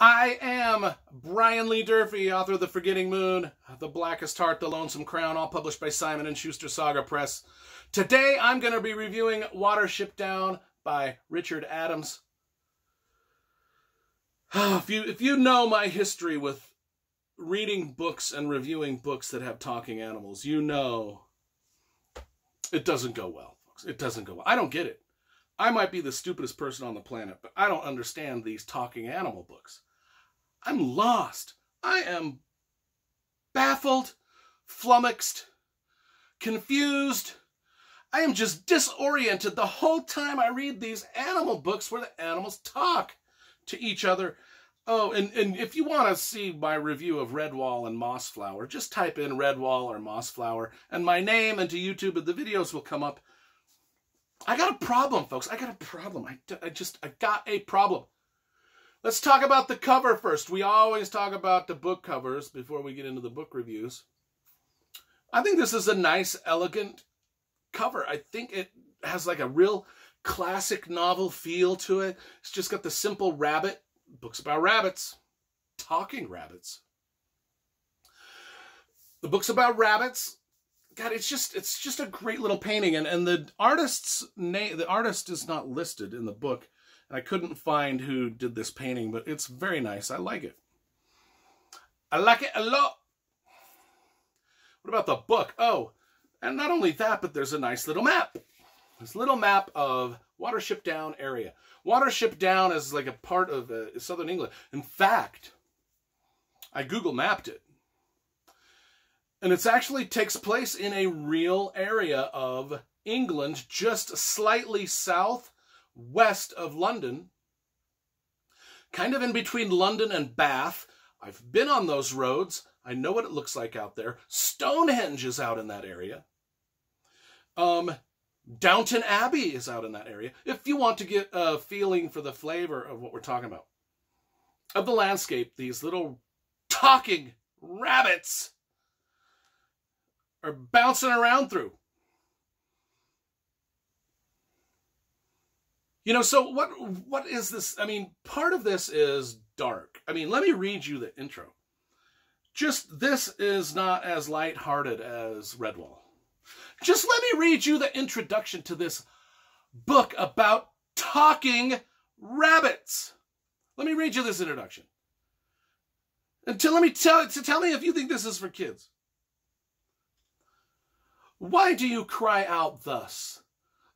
I am Brian Lee Durfee, author of The Forgetting Moon, The Blackest Heart, The Lonesome Crown, all published by Simon & Schuster Saga Press. Today I'm going to be reviewing Watership Down by Richard Adams. if you if you know my history with reading books and reviewing books that have talking animals, you know it doesn't go well. It doesn't go well. I don't get it. I might be the stupidest person on the planet, but I don't understand these talking animal books. I'm lost. I am baffled, flummoxed, confused. I am just disoriented the whole time I read these animal books where the animals talk to each other. Oh, and, and if you want to see my review of Redwall and Mossflower, just type in Redwall or Mossflower and my name into YouTube and the videos will come up. I got a problem, folks. I got a problem. I, I just, I got a problem. Let's talk about the cover first. We always talk about the book covers before we get into the book reviews. I think this is a nice, elegant cover. I think it has like a real classic novel feel to it. It's just got the simple rabbit, books about rabbits, talking rabbits. The books about rabbits, God, it's just it's just a great little painting, and and the artist's name, the artist is not listed in the book. I couldn't find who did this painting, but it's very nice. I like it. I like it a lot. What about the book? Oh, and not only that, but there's a nice little map. This little map of Watership Down area. Watership Down is like a part of uh, southern England. In fact, I Google mapped it. And it actually takes place in a real area of England, just slightly south west of London, kind of in between London and Bath. I've been on those roads. I know what it looks like out there. Stonehenge is out in that area. Um, Downton Abbey is out in that area. If you want to get a feeling for the flavor of what we're talking about, of the landscape, these little talking rabbits are bouncing around through. You know, so what what is this? I mean, part of this is dark. I mean, let me read you the intro. Just this is not as light-hearted as Redwall. Just let me read you the introduction to this book about talking rabbits. Let me read you this introduction. And tell, let me tell, to tell me if you think this is for kids. Why do you cry out thus?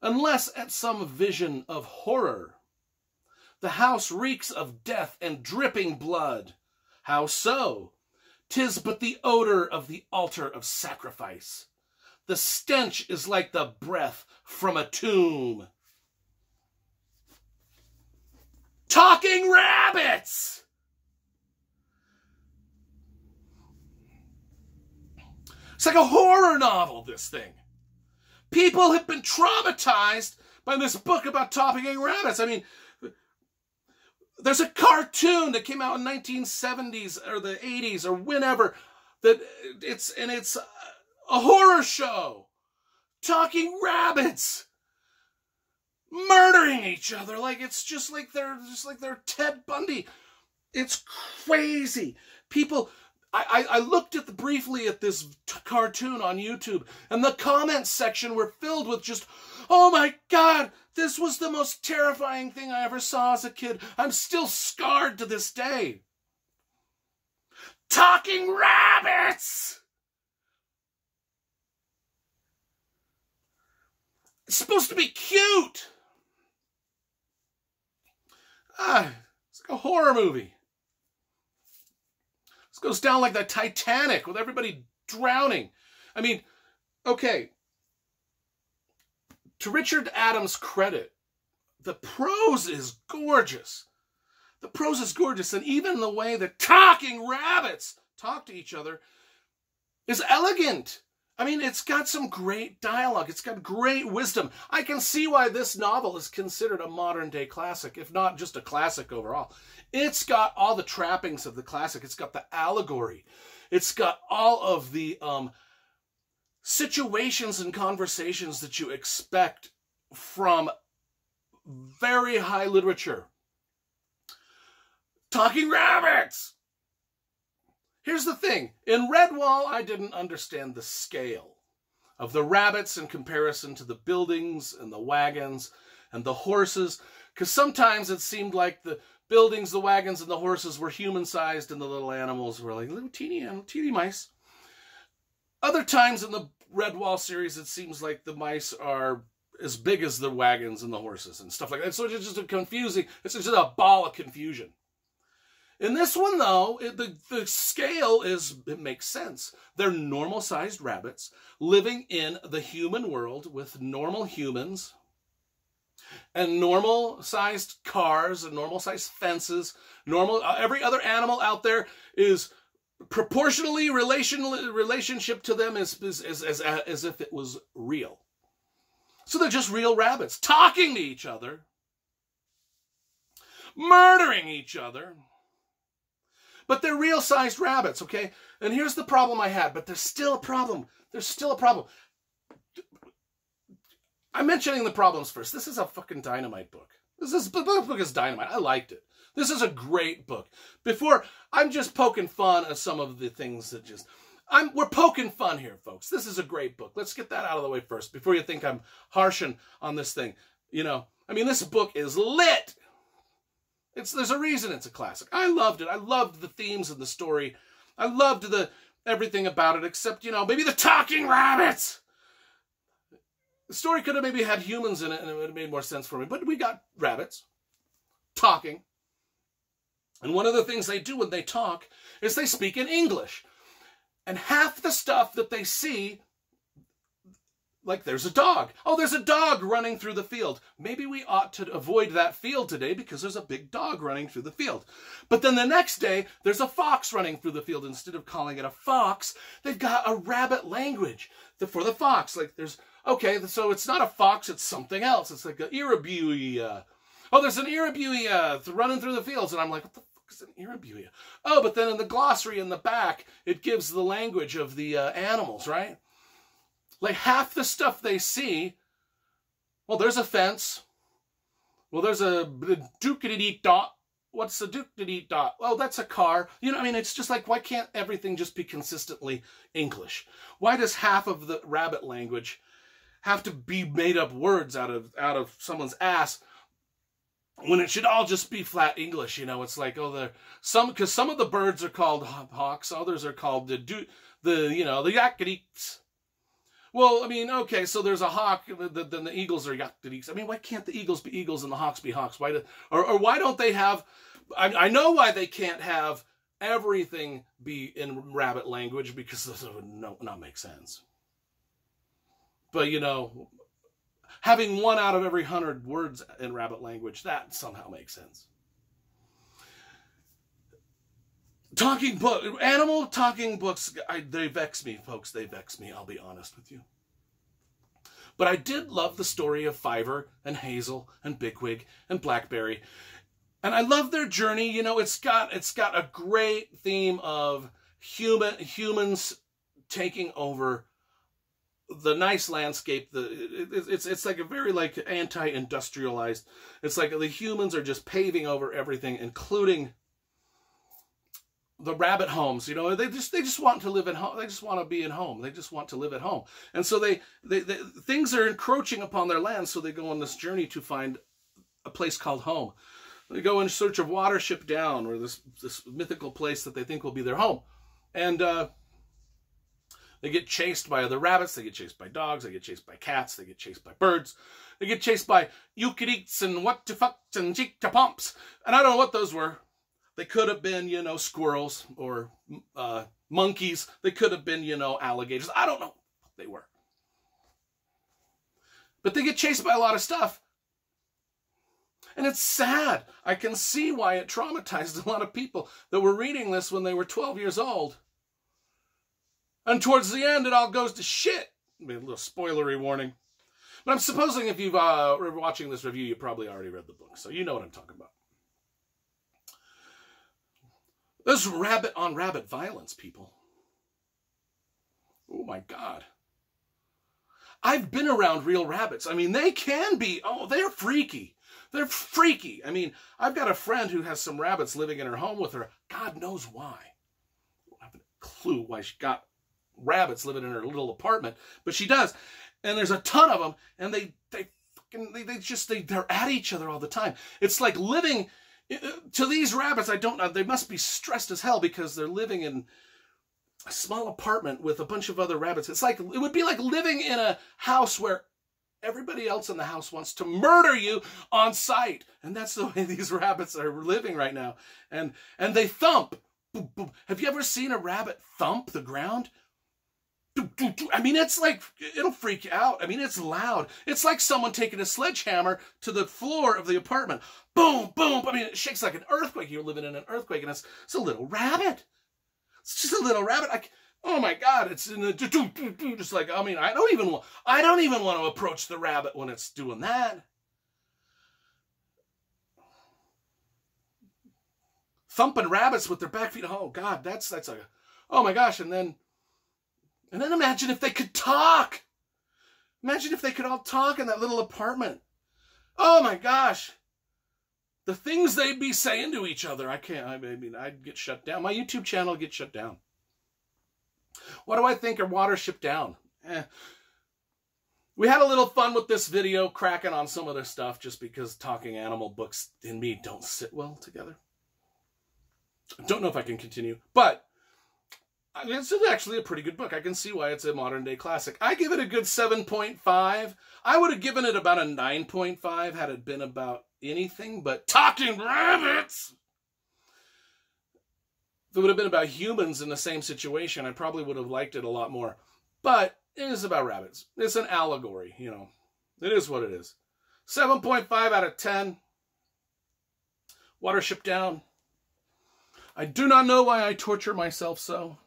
Unless at some vision of horror. The house reeks of death and dripping blood. How so? Tis but the odor of the altar of sacrifice. The stench is like the breath from a tomb. Talking rabbits! It's like a horror novel, this thing. People have been traumatized by this book about talking rabbits. I mean, there's a cartoon that came out in 1970s or the 80s or whenever that it's and it's a horror show talking rabbits murdering each other like it's just like they're just like they're Ted Bundy. It's crazy. People I, I, looked at the, briefly at this cartoon on YouTube, and the comments section were filled with just, oh my god, this was the most terrifying thing I ever saw as a kid. I'm still scarred to this day. Talking rabbits! It's supposed to be cute. Ah, it's like a horror movie goes down like the Titanic with everybody drowning. I mean, okay. To Richard Adams' credit, the prose is gorgeous. The prose is gorgeous, and even the way the talking rabbits talk to each other is elegant. I mean, it's got some great dialogue. It's got great wisdom. I can see why this novel is considered a modern day classic, if not just a classic overall. It's got all the trappings of the classic. It's got the allegory. It's got all of the um, situations and conversations that you expect from very high literature. talking rabbits. Here's the thing in Redwall, I didn't understand the scale of the rabbits in comparison to the buildings and the wagons and the horses, because sometimes it seemed like the buildings, the wagons, and the horses were human sized and the little animals were like little teeny, teeny mice. Other times in the Redwall series, it seems like the mice are as big as the wagons and the horses and stuff like that. So it's just a confusing, it's just a ball of confusion. In this one, though, it, the, the scale is, it makes sense. They're normal sized rabbits living in the human world with normal humans and normal sized cars and normal sized fences. Normal, uh, every other animal out there is proportionally relation, relationship to them as, as, as, as if it was real. So they're just real rabbits talking to each other, murdering each other. But they're real sized rabbits, okay? And here's the problem I had, but there's still a problem. There's still a problem. I'm mentioning the problems first. This is a fucking dynamite book. This is book is dynamite. I liked it. This is a great book. Before I'm just poking fun at some of the things that just I'm we're poking fun here, folks. This is a great book. Let's get that out of the way first before you think I'm harshing on this thing. You know, I mean, this book is lit. It's there's a reason it's a classic. I loved it. I loved the themes of the story. I loved the everything about it, except you know maybe the talking rabbits. The story could have maybe had humans in it, and it would have made more sense for me. But we got rabbits talking. And one of the things they do when they talk is they speak in English. And half the stuff that they see, like there's a dog. Oh, there's a dog running through the field. Maybe we ought to avoid that field today because there's a big dog running through the field. But then the next day, there's a fox running through the field. Instead of calling it a fox, they've got a rabbit language for the fox. Like there's, okay, so it's not a fox, it's something else. It's like an Irabuia. Oh, there's an Irabuia running through the fields. And I'm like, what the fuck is an Irabuia. Oh, but then in the glossary in the back, it gives the language of the uh, animals, right? Like half the stuff they see, well, there's a fence. Well, there's a dookity dot. What's a dookity dot? Well, that's a car. You know, I mean, it's just like, why can't everything just be consistently English? Why does half of the rabbit language have to be made up words out of out of someone's ass when it should all just be flat English. You know, it's like oh the some because some of the birds are called hawks, others are called the the you know the yakadiks. Well, I mean, okay, so there's a hawk, then the eagles are yakadiks. I mean, why can't the eagles be eagles and the hawks be hawks? Why do, or, or why don't they have? I, I know why they can't have everything be in rabbit language because this would no, not make sense. But you know, having one out of every hundred words in rabbit language, that somehow makes sense. Talking book, animal talking books, I, they vex me, folks. They vex me. I'll be honest with you. But I did love the story of Fiver and Hazel and Bigwig and Blackberry, and I love their journey. You know, it's got it's got a great theme of human humans taking over the nice landscape the it, it's it's like a very like anti-industrialized it's like the humans are just paving over everything including the rabbit homes you know they just they just want to live at home they just want to be at home they just want to live at home and so they, they, they things are encroaching upon their land so they go on this journey to find a place called home they go in search of watership down or this this mythical place that they think will be their home and uh they get chased by other rabbits, they get chased by dogs, they get chased by cats, they get chased by birds, they get chased by eucalypts and what to fucks and cheek to pumps. And I don't know what those were. They could have been, you know, squirrels or uh, monkeys. They could have been, you know, alligators. I don't know what they were. But they get chased by a lot of stuff. And it's sad. I can see why it traumatized a lot of people that were reading this when they were 12 years old. And towards the end, it all goes to shit. a little spoilery warning. But I'm supposing if you've uh, are watching this review, you probably already read the book, so you know what I'm talking about. There's rabbit on rabbit violence, people. Oh my God. I've been around real rabbits. I mean, they can be, oh, they're freaky. They're freaky. I mean, I've got a friend who has some rabbits living in her home with her. God knows why. I have a clue why she got rabbits living in her little apartment, but she does. And there's a ton of them, and they they fucking they, they just they they're at each other all the time. It's like living Uh, to these rabbits. I don't know. They must be stressed as hell because they're living in a small apartment with a bunch of other rabbits. It's like it would be like living in a house where everybody else in the house wants to murder you on sight. And that's the way these rabbits are living right now. And and they thump. Have you ever seen a rabbit thump the ground? I mean, it's like, it'll freak you out. I mean, it's loud. It's like someone taking a sledgehammer to the floor of the apartment. Boom, boom. I mean, it shakes like an earthquake. You're living in an earthquake, and it's, it's a little rabbit. It's just a little rabbit. I, oh my God, it's in the just like I mean, I don't even want I don't even want to approach the rabbit when it's doing that. Thumping rabbits with their back feet. Oh God, that's that's a oh my gosh, and then and then imagine if they could talk. Imagine if they could all talk in that little apartment. Oh my gosh the things they'd be saying to each other. I can't, I mean, I'd get shut down. My YouTube channel would get shut down. What do I think are Watership Down? Eh. We had a little fun with this video, cracking on some of stuff just because talking animal books and me don't sit well together. I don't know if I can continue, but this is actually a pretty good book. I can see why it's a modern day classic. I give it a good 7.5. I would have given it about a 9.5 had it been about anything but talking rabbits. If it would have been about humans in the same situation, I probably would have liked it a lot more. But it is about rabbits. It's an allegory, you know. It is what it is. 7.5 out of 10. Watership down. I do not know why I torture myself so.